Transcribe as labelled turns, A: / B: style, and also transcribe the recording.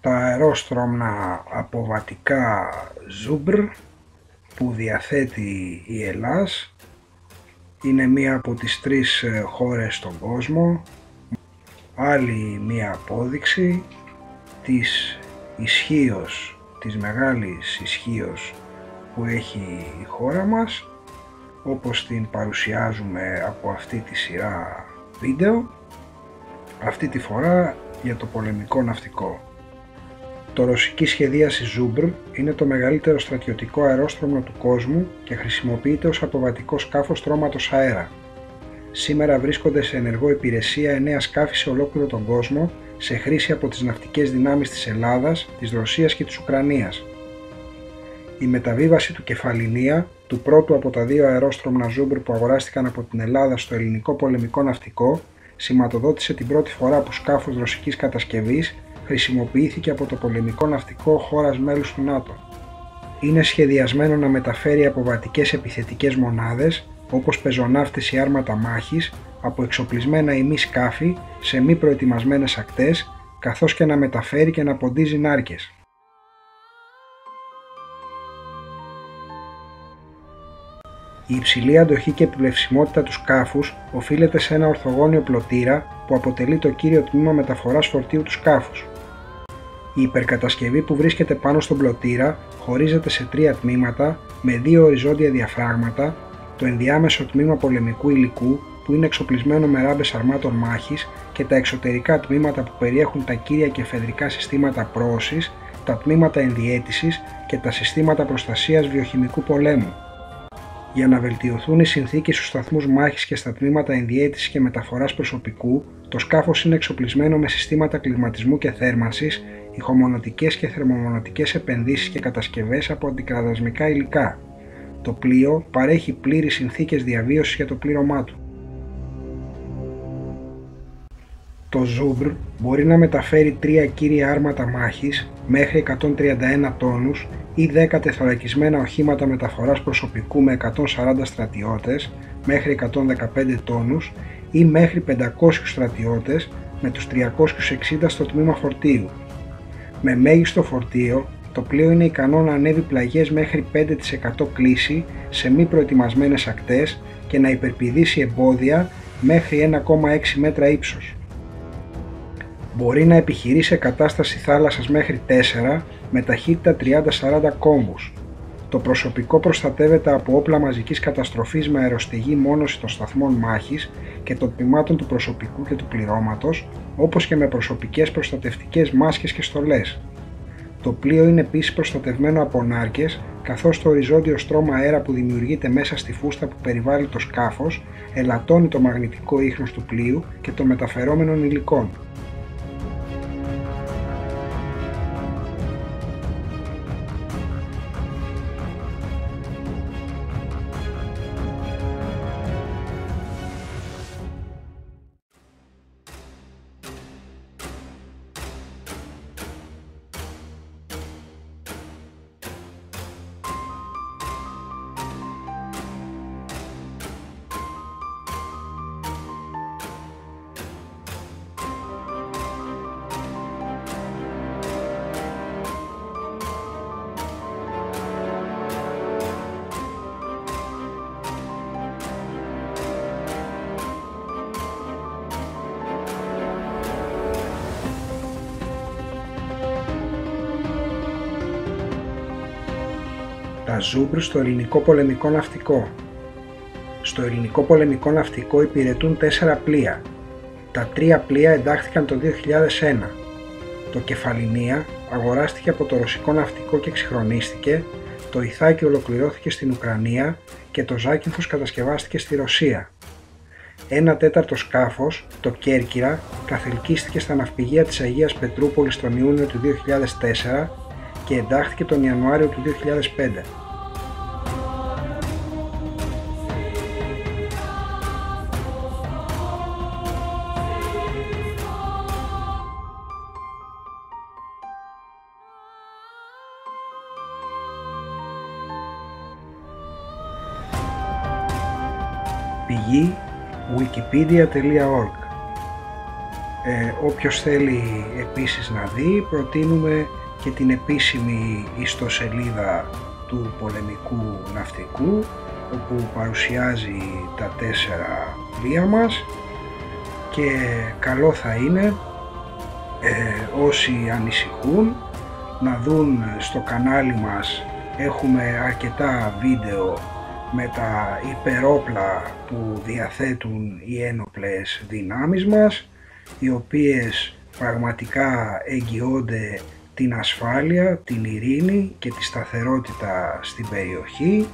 A: τα αερόστρωμνα αποβατικά Ζούμπρ που διαθέτει η Ελλάς είναι μία από τις τρεις ε, χώρες στον κόσμο άλλη μία απόδειξη της ισχύος, της μεγάλης ισχύος που έχει η χώρα μας όπως την παρουσιάζουμε από αυτή τη σειρά βίντεο αυτή τη φορά για το πολεμικό ναυτικό. Το ρωσική σχεδίαση Ζούμπρ είναι το μεγαλύτερο στρατιωτικό αερόστρωμνο του κόσμου και χρησιμοποιείται ως αποβατικό σκάφος στρώματος αέρα. Σήμερα βρίσκονται σε ενεργό υπηρεσία 9 σκάφη σε ολόκληρο τον κόσμο σε χρήση από τις ναυτικές δυνάμεις της Ελλάδας, της Ρωσίας και της Ουκρανίας. Η μεταβίβαση του Κεφαλληνία, του πρώτου από τα δύο αερόστρωμνα Ζούμπρ που αγοράστηκαν από την Ελλάδα στο ελληνικό πολεμικό ναυτικό, σηματοδότησε την πρώτη φορά που σκάφος ρωσικής κατασκευής χρησιμοποιήθηκε από το πολεμικό ναυτικό χώρας μέλους του ΝΑΤΟ. Είναι σχεδιασμένο να μεταφέρει αποβατικές επιθετικές μονάδες, όπως πεζοναύτες ή άρματα μάχης, από εξοπλισμένα ημί σκάφη σε μη προετοιμασμένες ακτές, καθώς και να μεταφέρει και να ποντίζει νάρκες. Η υψηλή αντοχή και επιβλεψιμότητα του σκάφους οφείλεται σε ένα ορθογώνιο πλωτήρα που αποτελεί το κύριο τμήμα μεταφοράς φορτίου του σκάφους. Η υπερκατασκευή που βρίσκεται πάνω στον πλωτήρα χωρίζεται σε τρία τμήματα με δύο οριζόντια διαφράγματα, το ενδιάμεσο τμήμα πολεμικού υλικού που είναι εξοπλισμένο με ράμπες αρμάτων μάχης και τα εξωτερικά τμήματα που περιέχουν τα κύρια και εφεδρικά συστήματα πρόωσης, τα τμήματα ενδιέτησης και τα συστήματα προστασίας βιοχημικού πολέμου. Για να βελτιωθούν οι συνθήκες στους σταθμούς μάχης και στα τμήματα ενδιαίτησης και μεταφοράς προσωπικού, το σκάφος είναι εξοπλισμένο με συστήματα κλιματισμού και θέρμανσης, ηχομονωτικές και θερμομονωτικές επενδύσεις και κατασκευές από αντικραδασμικά υλικά. Το πλοίο παρέχει πλήρεις συνθήκες διαβίωσης για το πλήρωμά του. Το Ζούμπρ μπορεί να μεταφέρει τρία κύρια άρματα μάχης μέχρι 131 τόνους ή 10 τεθωρακισμένα οχήματα μεταφοράς προσωπικού με 140 στρατιώτες μέχρι 115 τόνους ή μέχρι 500 στρατιώτες με τους 360 στο τμήμα φορτίου. Με μέγιστο φορτίο, το πλοίο είναι ικανό να ανέβει πλαγιές μέχρι 5% κλίση σε μη προετοιμασμένες ακτές και να υπερπηδήσει εμπόδια μέχρι 1,6 μέτρα ύψος. Μπορεί να επιχειρεί σε κατάσταση θάλασσας μέχρι 4 με ταχύτητα 30-40 κόμβους. Το προσωπικό προστατεύεται από όπλα μαζικής καταστροφής με αεροστεγή μόνωση των σταθμών μάχης και των τμήματων του προσωπικού και του πληρώματος, όπως και με προσωπικές προστατευτικές μάσκες και στολές. Το πλοίο είναι επίσης προστατευμένο από νάρκες, καθώς το οριζόντιο στρώμα αέρα που δημιουργείται μέσα στη φούστα που περιβάλλει το σκάφος ελαττώνει το μαγνητικό ίχνος του πλοίου και των μεταφερόμενων υλικών. Τα Ζούμπρ στο ελληνικό πολεμικό ναυτικό. Στο ελληνικό πολεμικό ναυτικό υπηρετούν τέσσερα πλοία. Τα τρία πλοία εντάχθηκαν το 2001. Το Κεφαλληνία αγοράστηκε από το ρωσικό ναυτικό και εξυγχρονίστηκε, το Ιθάκη ολοκληρώθηκε στην Ουκρανία και το Ζάκυνθος κατασκευάστηκε στη Ρωσία. Ένα τέταρτο σκάφος, το Κέρκυρα, καθελκύστηκε στα ναυπηγεία της Αγίας Πετρούπολης τον Ιούνιο του 2004 και εντάχθηκε τον Ιανουάριο του 2005. Πηγή wikipedia.org Ε, όποιος θέλει επίσης να δει προτείνουμε και την επίσημη ιστοσελίδα του πολεμικού ναυτικού όπου παρουσιάζει τα τέσσερα πλοία μας. Και καλό θα είναι ε, όσοι ανησυχούν να δουν στο κανάλι μας. Έχουμε αρκετά βίντεο με τα υπερόπλα που διαθέτουν οι ένοπλες δυνάμεις μας οι οποίες πραγματικά εγγυώνται την ασφάλεια, την ειρήνη και τη σταθερότητα στην περιοχή